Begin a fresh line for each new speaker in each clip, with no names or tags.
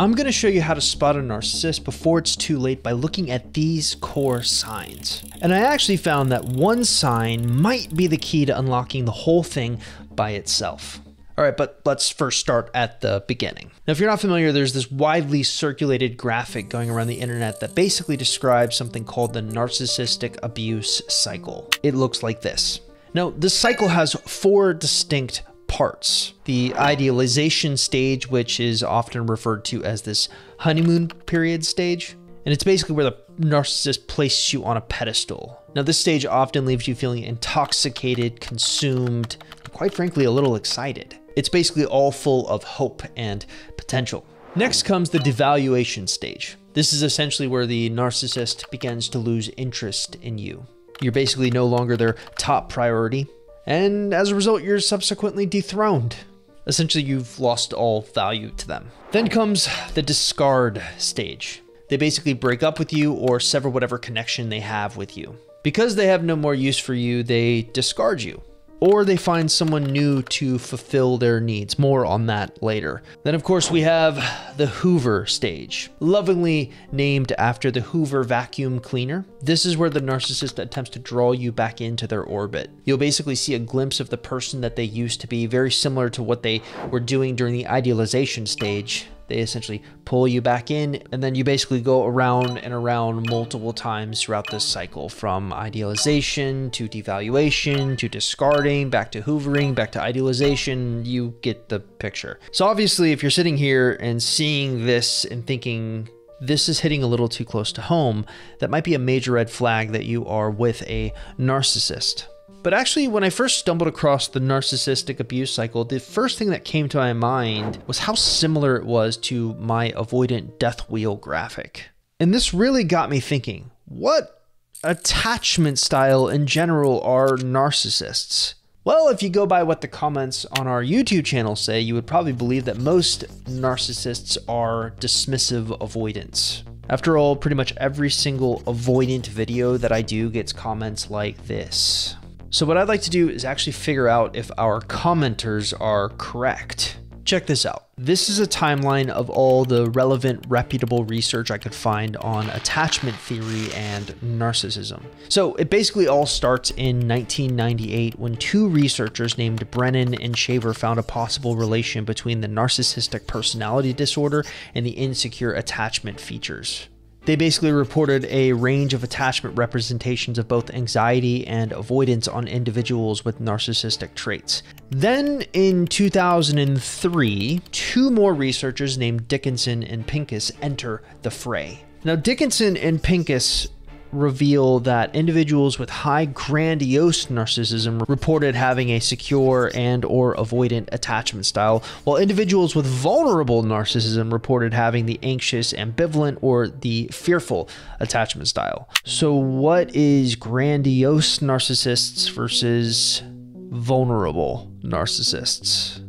I'm going to show you how to spot a narcissist before it's too late by looking at these core signs. And I actually found that one sign might be the key to unlocking the whole thing by itself. All right, but let's first start at the beginning. Now, if you're not familiar, there's this widely circulated graphic going around the internet that basically describes something called the narcissistic abuse cycle. It looks like this. Now, this cycle has four distinct parts. The idealization stage, which is often referred to as this honeymoon period stage. And it's basically where the narcissist places you on a pedestal. Now, this stage often leaves you feeling intoxicated, consumed, quite frankly, a little excited. It's basically all full of hope and potential. Next comes the devaluation stage. This is essentially where the narcissist begins to lose interest in you. You're basically no longer their top priority, and as a result, you're subsequently dethroned. Essentially, you've lost all value to them. Then comes the discard stage. They basically break up with you or sever whatever connection they have with you. Because they have no more use for you, they discard you or they find someone new to fulfill their needs. More on that later. Then, of course, we have the Hoover stage, lovingly named after the Hoover vacuum cleaner. This is where the narcissist attempts to draw you back into their orbit. You'll basically see a glimpse of the person that they used to be, very similar to what they were doing during the idealization stage they essentially pull you back in, and then you basically go around and around multiple times throughout this cycle from idealization to devaluation to discarding, back to hoovering, back to idealization. You get the picture. So, obviously, if you're sitting here and seeing this and thinking, this is hitting a little too close to home, that might be a major red flag that you are with a narcissist. But actually, when I first stumbled across the narcissistic abuse cycle, the first thing that came to my mind was how similar it was to my avoidant death wheel graphic. And this really got me thinking what attachment style in general are narcissists? Well, if you go by what the comments on our YouTube channel say, you would probably believe that most narcissists are dismissive avoidants. After all, pretty much every single avoidant video that I do gets comments like this. So what I'd like to do is actually figure out if our commenters are correct. Check this out. This is a timeline of all the relevant, reputable research I could find on attachment theory and narcissism. So it basically all starts in 1998 when two researchers named Brennan and Shaver found a possible relation between the narcissistic personality disorder and the insecure attachment features. They basically reported a range of attachment representations of both anxiety and avoidance on individuals with narcissistic traits. Then in 2003, two more researchers named Dickinson and Pincus enter the fray. Now, Dickinson and Pincus reveal that individuals with high grandiose narcissism reported having a secure and or avoidant attachment style while individuals with vulnerable narcissism reported having the anxious ambivalent or the fearful attachment style. So what is grandiose narcissists versus vulnerable narcissists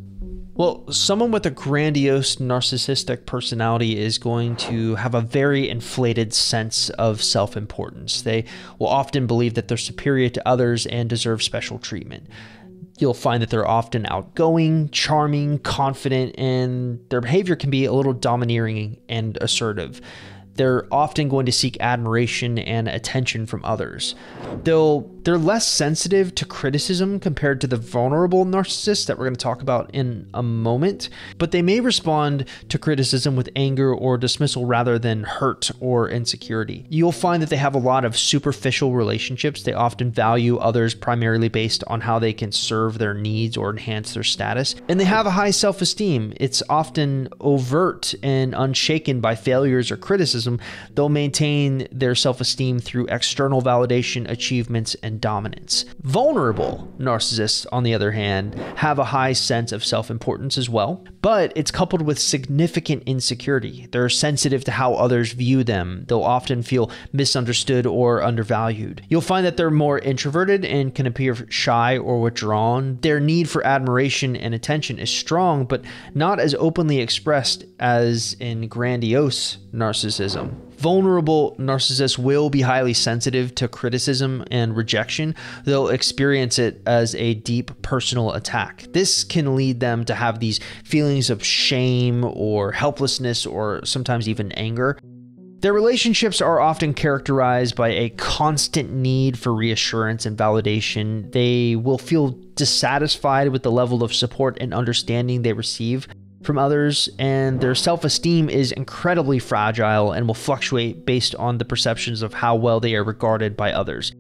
well, someone with a grandiose narcissistic personality is going to have a very inflated sense of self importance. They will often believe that they're superior to others and deserve special treatment. You'll find that they're often outgoing, charming, confident, and their behavior can be a little domineering and assertive they're often going to seek admiration and attention from others. They'll they're less sensitive to criticism compared to the vulnerable narcissists that we're going to talk about in a moment, but they may respond to criticism with anger or dismissal rather than hurt or insecurity. You'll find that they have a lot of superficial relationships. They often value others primarily based on how they can serve their needs or enhance their status, and they have a high self-esteem. It's often overt and unshaken by failures or criticism they'll maintain their self esteem through external validation, achievements, and dominance. Vulnerable narcissists, on the other hand, have a high sense of self importance as well, but it's coupled with significant insecurity. They're sensitive to how others view them, they'll often feel misunderstood or undervalued. You'll find that they're more introverted and can appear shy or withdrawn. Their need for admiration and attention is strong, but not as openly expressed as in grandiose narcissism. Vulnerable narcissists will be highly sensitive to criticism and rejection. They'll experience it as a deep personal attack. This can lead them to have these feelings of shame or helplessness or sometimes even anger. Their relationships are often characterized by a constant need for reassurance and validation. They will feel dissatisfied with the level of support and understanding they receive from others, and their self esteem is incredibly fragile and will fluctuate based on the perceptions of how well they are regarded by others.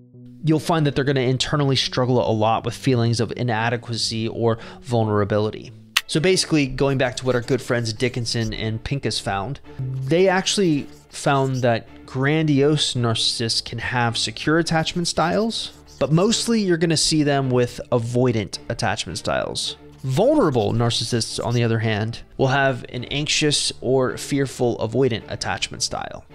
You'll find that they're going to internally struggle a lot with feelings of inadequacy or vulnerability. So basically, going back to what our good friends Dickinson and Pincus found, they actually found that grandiose narcissists can have secure attachment styles, but mostly you're going to see them with avoidant attachment styles. Vulnerable narcissists, on the other hand, will have an anxious or fearful avoidant attachment style.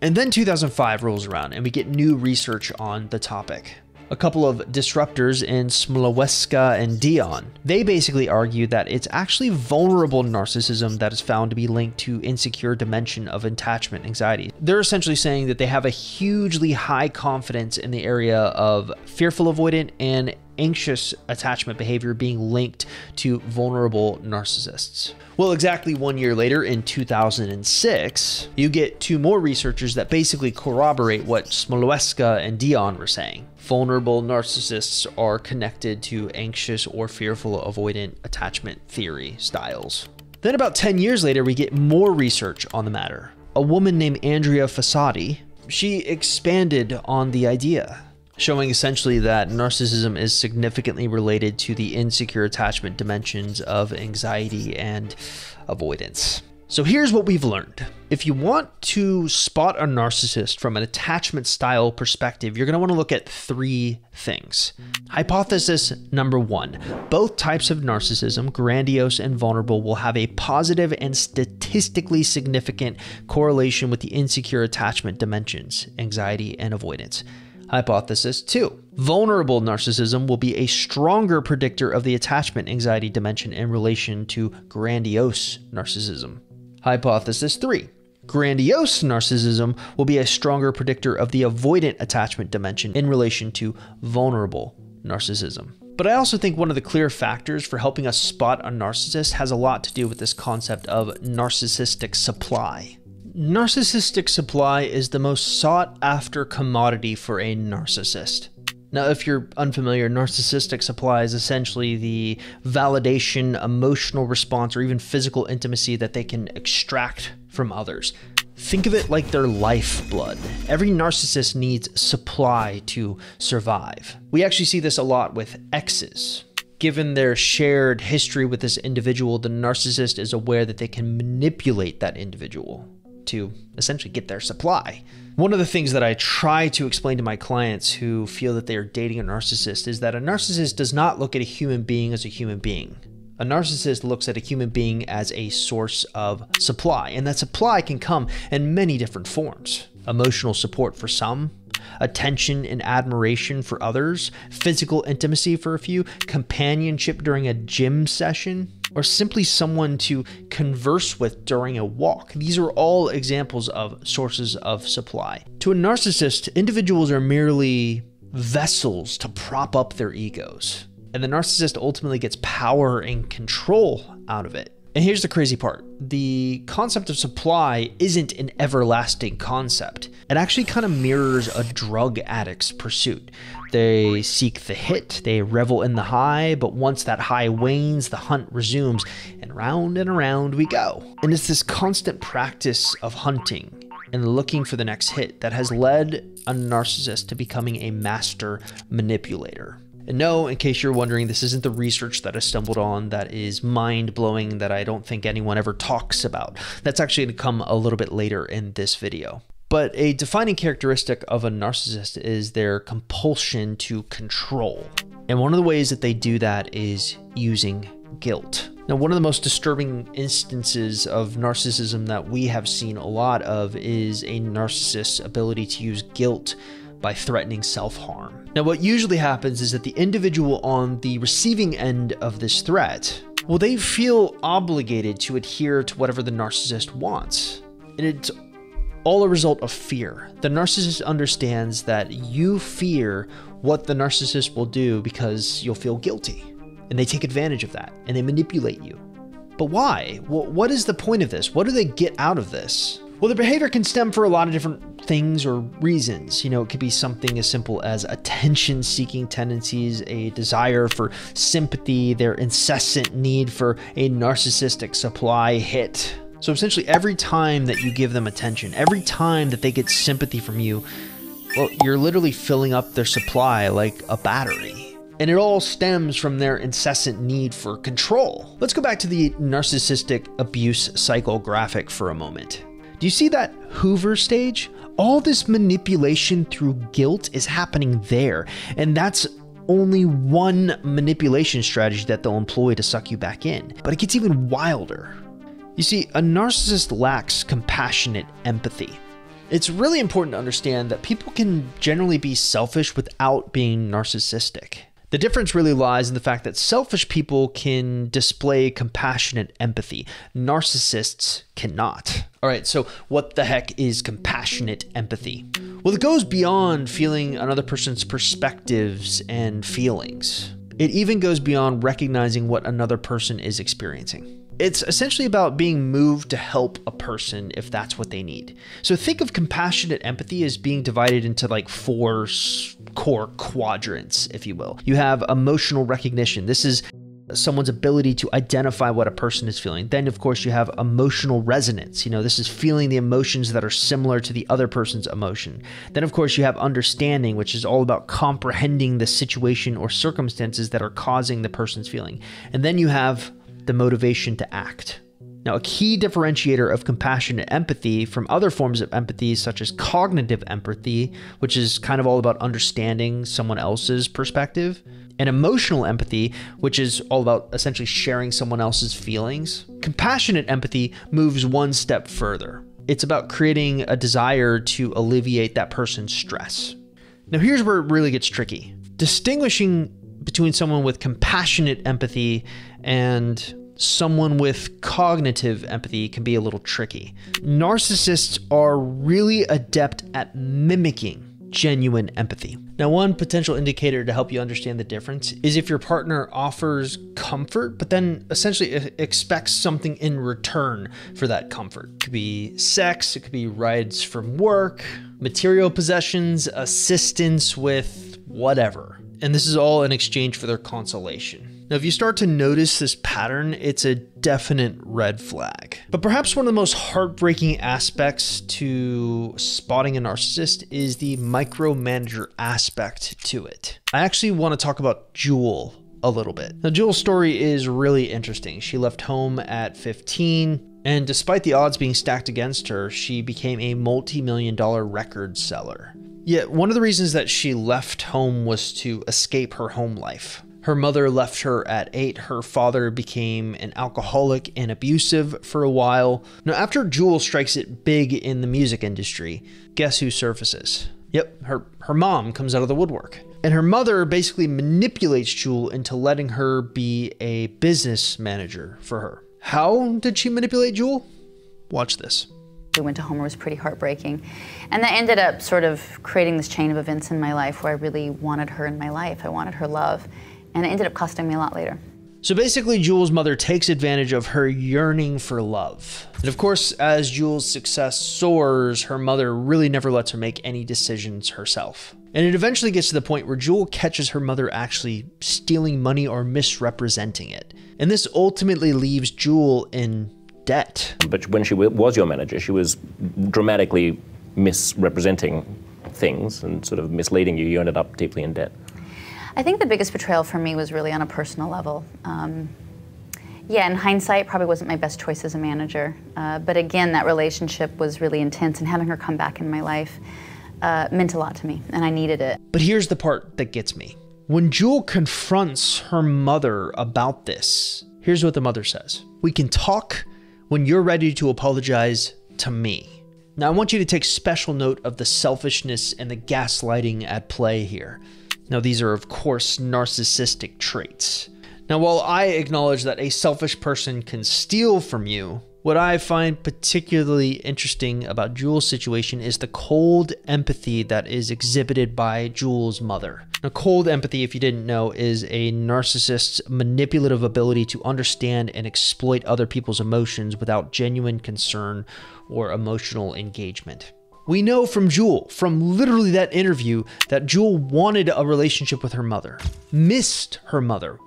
And then 2005 rolls around and we get new research on the topic a couple of disruptors in Smolewska and Dion. They basically argue that it's actually vulnerable narcissism that is found to be linked to insecure dimension of attachment anxiety. They're essentially saying that they have a hugely high confidence in the area of fearful avoidant and anxious attachment behavior being linked to vulnerable narcissists. Well, exactly one year later, in 2006, you get two more researchers that basically corroborate what Smolewska and Dion were saying. Vulnerable narcissists are connected to anxious or fearful avoidant attachment theory styles. Then, about 10 years later, we get more research on the matter. A woman named Andrea Fossati, she expanded on the idea showing essentially that narcissism is significantly related to the insecure attachment dimensions of anxiety and avoidance. So here's what we've learned. If you want to spot a narcissist from an attachment style perspective, you're going to want to look at three things. Hypothesis number one both types of narcissism, grandiose and vulnerable, will have a positive and statistically significant correlation with the insecure attachment dimensions, anxiety and avoidance. Hypothesis 2. Vulnerable narcissism will be a stronger predictor of the attachment anxiety dimension in relation to grandiose narcissism. Hypothesis 3. Grandiose narcissism will be a stronger predictor of the avoidant attachment dimension in relation to vulnerable narcissism. But I also think one of the clear factors for helping us spot a narcissist has a lot to do with this concept of narcissistic supply. Narcissistic supply is the most sought after commodity for a narcissist. Now, if you're unfamiliar, narcissistic supply is essentially the validation, emotional response, or even physical intimacy that they can extract from others. Think of it like their lifeblood. Every narcissist needs supply to survive. We actually see this a lot with exes. Given their shared history with this individual, the narcissist is aware that they can manipulate that individual to essentially get their supply. One of the things that I try to explain to my clients who feel that they are dating a narcissist is that a narcissist does not look at a human being as a human being. A narcissist looks at a human being as a source of supply, and that supply can come in many different forms. Emotional support for some, attention and admiration for others, physical intimacy for a few, companionship during a gym session, or simply someone to converse with during a walk. These are all examples of sources of supply. To a narcissist, individuals are merely vessels to prop up their egos. And the narcissist ultimately gets power and control out of it. And here's the crazy part the concept of supply isn't an everlasting concept. It actually kind of mirrors a drug addict's pursuit. They seek the hit, they revel in the high, but once that high wanes, the hunt resumes, and round and around we go. And it's this constant practice of hunting and looking for the next hit that has led a narcissist to becoming a master manipulator. And no, in case you're wondering, this isn't the research that I stumbled on that is mind blowing that I don't think anyone ever talks about. That's actually going to come a little bit later in this video. But a defining characteristic of a narcissist is their compulsion to control. And one of the ways that they do that is using guilt. Now, one of the most disturbing instances of narcissism that we have seen a lot of is a narcissist's ability to use guilt by threatening self harm. Now, what usually happens is that the individual on the receiving end of this threat, well, they feel obligated to adhere to whatever the narcissist wants. And it's all a result of fear. The narcissist understands that you fear what the narcissist will do because you'll feel guilty. And they take advantage of that and they manipulate you. But why? What is the point of this? What do they get out of this? Well, the behavior can stem for a lot of different things or reasons. You know, it could be something as simple as attention seeking tendencies, a desire for sympathy, their incessant need for a narcissistic supply hit. So essentially, every time that you give them attention, every time that they get sympathy from you, well, you're literally filling up their supply like a battery. And it all stems from their incessant need for control. Let's go back to the narcissistic abuse cycle graphic for a moment. Do you see that Hoover stage? All this manipulation through guilt is happening there, and that's only one manipulation strategy that they'll employ to suck you back in. But it gets even wilder. You see, a narcissist lacks compassionate empathy. It's really important to understand that people can generally be selfish without being narcissistic. The difference really lies in the fact that selfish people can display compassionate empathy, narcissists cannot. All right, so what the heck is compassionate empathy? Well, it goes beyond feeling another person's perspectives and feelings. It even goes beyond recognizing what another person is experiencing. It's essentially about being moved to help a person if that's what they need. So think of compassionate empathy as being divided into like four core quadrants, if you will. You have emotional recognition. This is someone's ability to identify what a person is feeling. Then, of course, you have emotional resonance. You know, this is feeling the emotions that are similar to the other person's emotion. Then, of course, you have understanding, which is all about comprehending the situation or circumstances that are causing the person's feeling. And then you have the motivation to act. Now, a key differentiator of compassionate empathy from other forms of empathy, such as cognitive empathy, which is kind of all about understanding someone else's perspective, and emotional empathy, which is all about essentially sharing someone else's feelings, compassionate empathy moves one step further. It's about creating a desire to alleviate that person's stress. Now, here's where it really gets tricky distinguishing between someone with compassionate empathy and someone with cognitive empathy can be a little tricky. Narcissists are really adept at mimicking genuine empathy. Now, one potential indicator to help you understand the difference is if your partner offers comfort, but then essentially expects something in return for that comfort. It could be sex, it could be rides from work, material possessions, assistance with whatever. And this is all in exchange for their consolation. Now, if you start to notice this pattern, it's a definite red flag. But perhaps one of the most heartbreaking aspects to spotting a narcissist is the micromanager aspect to it. I actually want to talk about Jewel a little bit. Now, Jewel's story is really interesting. She left home at 15, and despite the odds being stacked against her, she became a multi million dollar record seller. Yet, one of the reasons that she left home was to escape her home life. Her mother left her at eight. Her father became an alcoholic and abusive for a while. Now, after Jewel strikes it big in the music industry, guess who surfaces? Yep, her, her mom comes out of the woodwork. And her mother basically manipulates Jewel into letting her be a business manager for her. How did she manipulate Jewel? Watch this.
We went to Homer was pretty heartbreaking. And that ended up sort of creating this chain of events in my life where I really wanted her in my life. I wanted her love and it ended up costing me a lot later.
So basically, Jewel's mother takes advantage of her yearning for love. And of course, as Jewel's success soars, her mother really never lets her make any decisions herself. And it eventually gets to the point where Jewel catches her mother actually stealing money or misrepresenting it. And this ultimately leaves Jewel in debt.
But when she was your manager, she was dramatically misrepresenting things and sort of misleading you. You ended up deeply in debt.
I think the biggest betrayal for me was really on a personal level. Um, yeah, in hindsight, probably wasn't my best choice as a manager. Uh, but again, that relationship was really intense, and having her come back in my life uh, meant a lot to me, and I needed it.
But here's the part that gets me. When Jewel confronts her mother about this, here's what the mother says We can talk when you're ready to apologize to me. Now, I want you to take special note of the selfishness and the gaslighting at play here. Now, these are, of course, narcissistic traits. Now, while I acknowledge that a selfish person can steal from you, What I find particularly interesting about Jewel's situation is the cold empathy that is exhibited by Jewel's mother. Now, cold empathy, if you didn't know, is a narcissist's manipulative ability to understand and exploit other people's emotions without genuine concern or emotional engagement. We know from Jewel, from literally that interview, that Jewel wanted a relationship with her mother, missed her mother,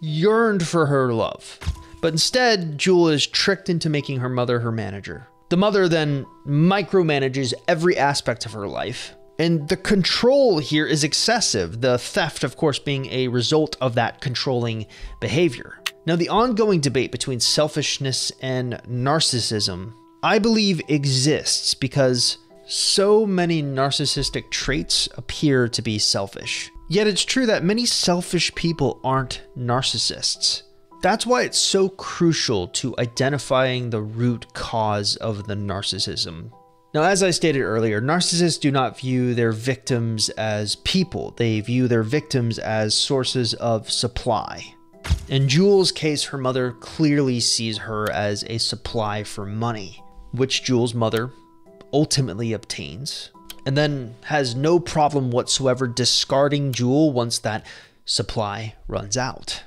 yearned for her love. But instead, Jewel is tricked into making her mother her manager. The mother then micromanages every aspect of her life. And the control here is excessive, the theft, of course, being a result of that controlling behavior. Now, the ongoing debate between selfishness and narcissism, I believe, exists because so many narcissistic traits appear to be selfish. Yet it's true that many selfish people aren't narcissists. That's why it's so crucial to identifying the root cause of the narcissism. Now, as I stated earlier, narcissists do not view their victims as people, they view their victims as sources of supply. In Jewel's case, her mother clearly sees her as a supply for money, which Jewel's mother ultimately obtains, and then has no problem whatsoever discarding Jewel once that supply runs out.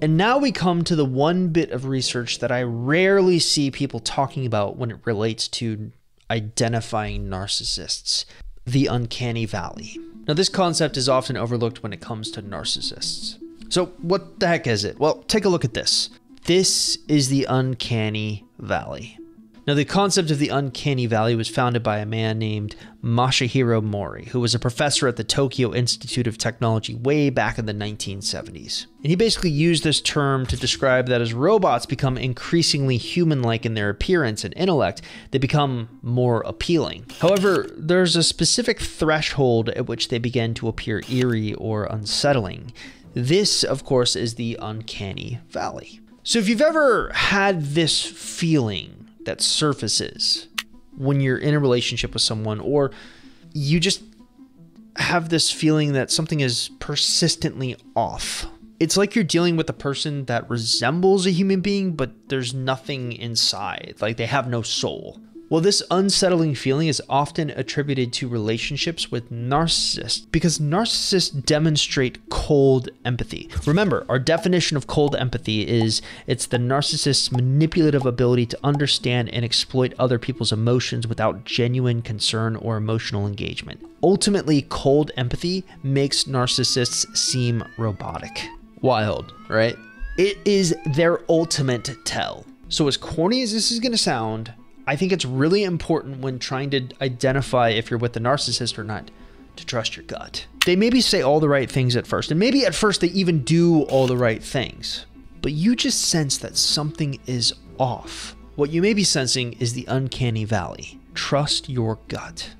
And now we come to the one bit of research that I rarely see people talking about when it relates to identifying narcissists the uncanny valley. Now, this concept is often overlooked when it comes to narcissists. So, what the heck is it? Well, take a look at this. This is the uncanny valley. Now, the concept of the uncanny valley was founded by a man named Masahiro Mori, who was a professor at the Tokyo Institute of Technology way back in the 1970s. And he basically used this term to describe that as robots become increasingly human like in their appearance and intellect, they become more appealing. However, there's a specific threshold at which they begin to appear eerie or unsettling. This, of course, is the uncanny valley. So, if you've ever had this feeling, that surfaces when you're in a relationship with someone or you just have this feeling that something is persistently off. It's like you're dealing with a person that resembles a human being, but there's nothing inside. Like they have no soul. Well, this unsettling feeling is often attributed to relationships with narcissists because narcissists demonstrate cold empathy. Remember, our definition of cold empathy is it's the narcissist's manipulative ability to understand and exploit other people's emotions without genuine concern or emotional engagement. Ultimately, cold empathy makes narcissists seem robotic. Wild, right? It is their ultimate tell. So, as corny as this is to sound, I think it's really important when trying to identify if you're with the narcissist or not to trust your gut. They maybe say all the right things at first, and maybe at first they even do all the right things, but you just sense that something is off. What you may be sensing is the uncanny valley. Trust your gut.